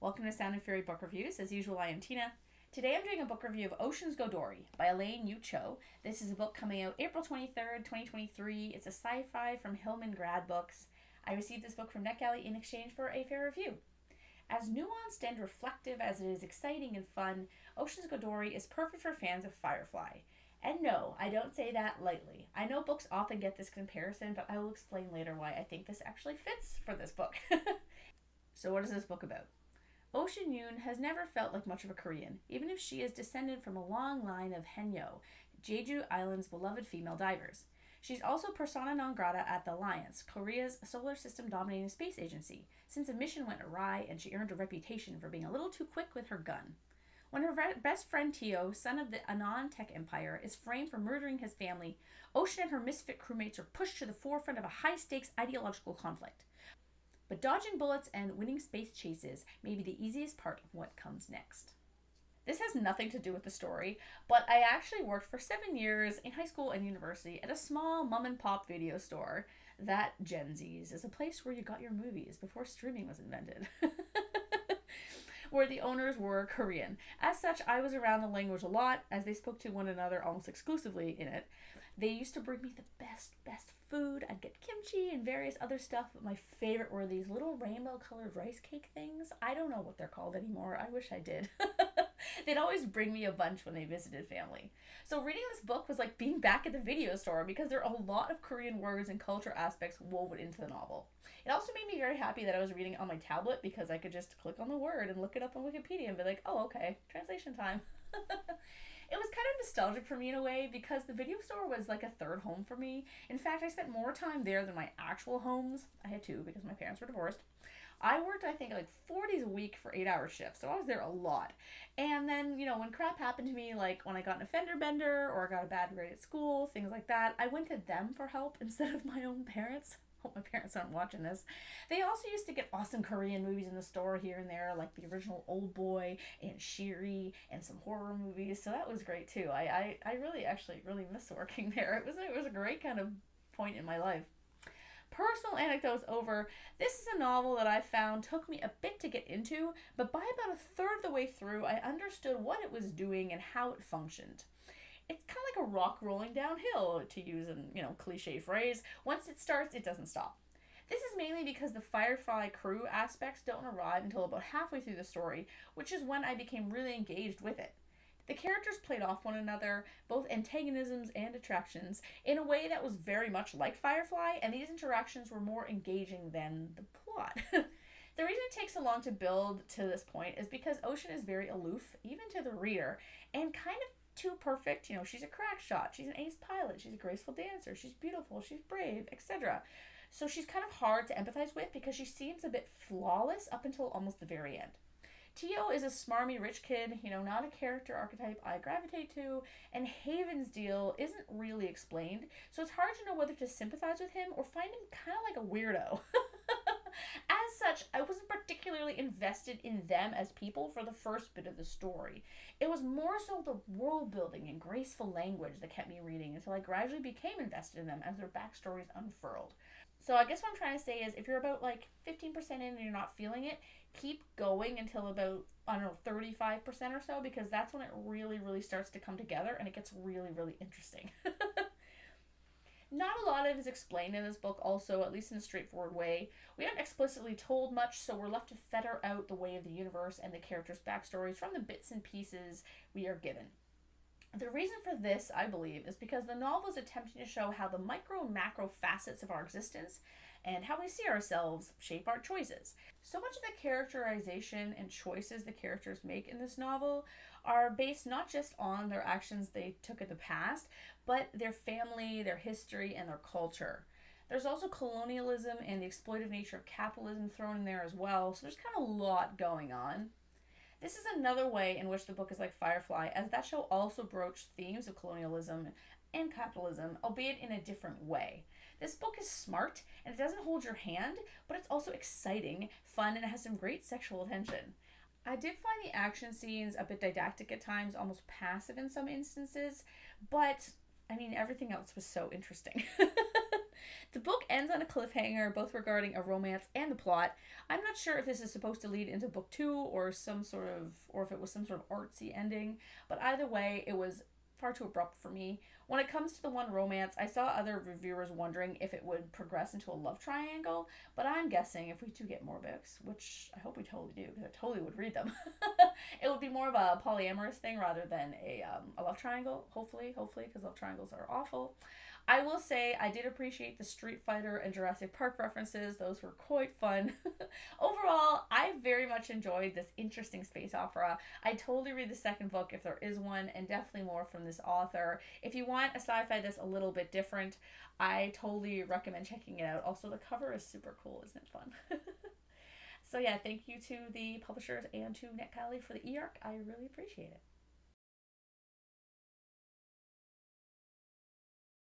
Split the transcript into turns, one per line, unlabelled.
Welcome to Sound and Fury Book Reviews. As usual, I am Tina. Today I'm doing a book review of Oceans Godori by Elaine U. Cho. This is a book coming out April 23rd, 2023. It's a sci fi from Hillman Grad Books. I received this book from NetGalley in exchange for a fair review. As nuanced and reflective as it is exciting and fun, Oceans Godori is perfect for fans of Firefly. And no, I don't say that lightly. I know books often get this comparison, but I will explain later why I think this actually fits for this book. so, what is this book about? Ocean Yoon has never felt like much of a Korean, even if she is descended from a long line of Haenyeo, Jeju Island's beloved female divers. She's also persona non grata at the Alliance, Korea's solar system dominating space agency, since a mission went awry and she earned a reputation for being a little too quick with her gun. When her best friend Teo, son of the Anon tech empire, is framed for murdering his family, Ocean and her misfit crewmates are pushed to the forefront of a high stakes ideological conflict. But dodging bullets and winning space chases may be the easiest part of what comes next. This has nothing to do with the story, but I actually worked for seven years in high school and university at a small mom and pop video store that Gen Z's is a place where you got your movies before streaming was invented. where the owners were Korean. As such, I was around the language a lot as they spoke to one another almost exclusively in it. They used to bring me the best, best food. I'd get kimchi and various other stuff, but my favorite were these little rainbow colored rice cake things. I don't know what they're called anymore. I wish I did. They'd always bring me a bunch when they visited family. So reading this book was like being back at the video store because there are a lot of Korean words and culture aspects woven into the novel. It also made me very happy that I was reading on my tablet because I could just click on the word and look it up on Wikipedia and be like, oh, okay, translation time. it was kind of nostalgic for me in a way because the video store was like a third home for me. In fact, I spent more time there than my actual homes. I had two because my parents were divorced. I worked, I think, like four days a week for eight hour shifts, so I was there a lot. And then, you know, when crap happened to me, like when I got an offender bender or I got a bad grade at school, things like that, I went to them for help instead of my own parents. Hope my parents aren't watching this. They also used to get awesome Korean movies in the store here and there, like the original Old Boy and Shiri and some horror movies. So that was great too. I, I, I really actually really miss working there. It was it was a great kind of point in my life. Personal anecdotes over. This is a novel that I found took me a bit to get into, but by about a third of the way through, I understood what it was doing and how it functioned it's kind of like a rock rolling downhill, to use an you know cliche phrase. Once it starts, it doesn't stop. This is mainly because the Firefly crew aspects don't arrive until about halfway through the story, which is when I became really engaged with it. The characters played off one another, both antagonisms and attractions, in a way that was very much like Firefly, and these interactions were more engaging than the plot. the reason it takes so long to build to this point is because Ocean is very aloof, even to the reader, and kind of too perfect. You know, she's a crack shot, she's an ace pilot, she's a graceful dancer, she's beautiful, she's brave, etc. So she's kind of hard to empathize with because she seems a bit flawless up until almost the very end. Teo is a smarmy rich kid, you know, not a character archetype I gravitate to, and Haven's deal isn't really explained, so it's hard to know whether to sympathize with him or find him kind of like a weirdo. As such, I wasn't particularly invested in them as people for the first bit of the story. It was more so the world building and graceful language that kept me reading until I gradually became invested in them as their backstories unfurled. So I guess what I'm trying to say is if you're about like 15% in and you're not feeling it, keep going until about I don't know 35% or so because that's when it really really starts to come together and it gets really really interesting. Not a lot of it is explained in this book, also, at least in a straightforward way. We aren't explicitly told much, so we're left to fetter out the way of the universe and the characters' backstories from the bits and pieces we are given. The reason for this, I believe, is because the novel is attempting to show how the micro and macro facets of our existence and how we see ourselves shape our choices. So much of the characterization and choices the characters make in this novel are based not just on their actions they took in the past, but their family, their history, and their culture. There's also colonialism and the exploitative nature of capitalism thrown in there as well, so there's kind of a lot going on. This is another way in which the book is like Firefly, as that show also broached themes of colonialism and capitalism, albeit in a different way. This book is smart and it doesn't hold your hand, but it's also exciting, fun, and it has some great sexual tension. I did find the action scenes a bit didactic at times, almost passive in some instances, but I mean, everything else was so interesting. The book ends on a cliffhanger, both regarding a romance and the plot. I'm not sure if this is supposed to lead into book two or some sort of, or if it was some sort of artsy ending, but either way, it was far too abrupt for me. When it comes to the one romance, I saw other reviewers wondering if it would progress into a love triangle, but I'm guessing if we do get more books, which I hope we totally do, because I totally would read them, it would be more of a polyamorous thing rather than a, um, a love triangle, hopefully, hopefully, because love triangles are awful. I will say I did appreciate the Street Fighter and Jurassic Park references. Those were quite fun. Overall, I very much enjoyed this interesting space opera. I totally read the second book if there is one, and definitely more from this author. If you want a sci fi that's a little bit different, I totally recommend checking it out. Also, the cover is super cool, isn't it fun? so, yeah, thank you to the publishers and to NetGalley for the e arc. I really appreciate it.